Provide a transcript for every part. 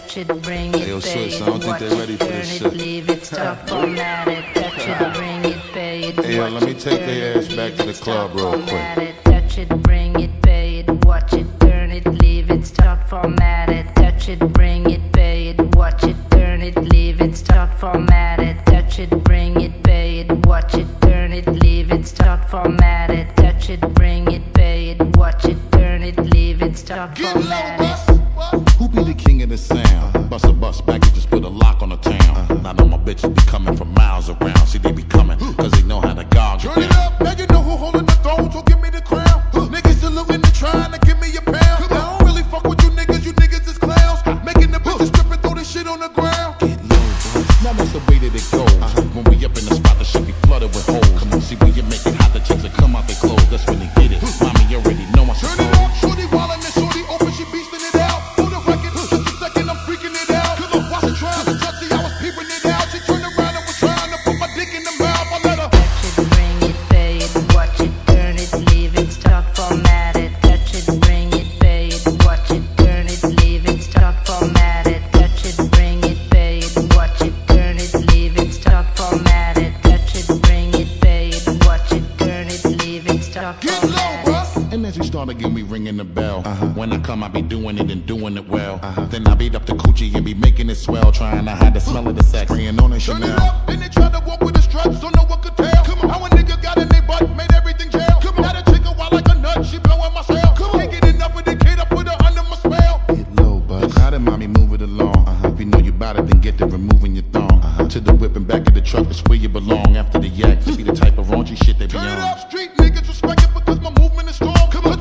touch it, bring it, yo, pay Switch, it, I don't think watch they it, ready for turn this it, leave it, stop, format it, touch it, bring it, pay it, Hey, yo, let me take their ass back to the club real quick. touch it, bring it, pay it, watch it, turn it, leave it, stop, format it, touch it, bring it, pay it, watch it, turn it, leave it, stop, format it, touch it, bring it, pay it, watch it, turn it, leave it, stop, format it, touch it, bring it, pay it, watch it, turn it, leave it, stop, Get format it. Who be the king of the sound? Busta Bus back and just put a lock on the town. I know my bitches be coming from miles around. See, they be start again, we ringing the bell. Uh-huh. When I come, I be doing it and doing it well. Uh-huh. Then I beat up the coochie and be making it swell, trying to hide the smell of the sex. Spraying on a Turn it up, then they try to walk with the struts, so no one could tell. Come on. How a nigga got in they butt, made everything jail. Come on. Got a chick a wild like a nut, she blowing my cell. Come on. Can't get enough of the kid, I put her under my spell. Get low, bud. How did mommy move it along? Uh-huh. If you know you bout it, then get to removing your thong. To the whip and back of the truck, that's where you belong. After the yak, be the type of raunchy shit they be Turn it on. up, street niggas respect it because my movement is strong. Come on.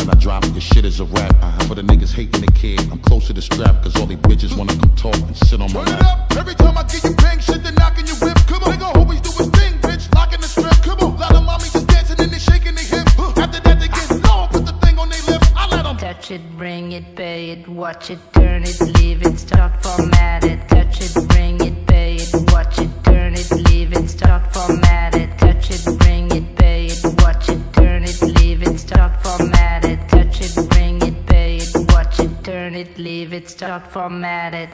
That I drop, your shit is a rap. Uh-huh. For the niggas hating the kid, I'm close to the strap, cause all these bitches wanna come talk and sit on my Turn it lap. up, every time I get you bang shit, they knocking your whip. Come on, nigga always do his thing, bitch, locking the strip. Come on, lot of mommies just dancing and they shaking their hips. After that they get low, put the thing on their lips. I let them. Touch it, bring it, pay it, watch it, turn it, leave it, stop, format it. Touch it, bring it, It's not formatted.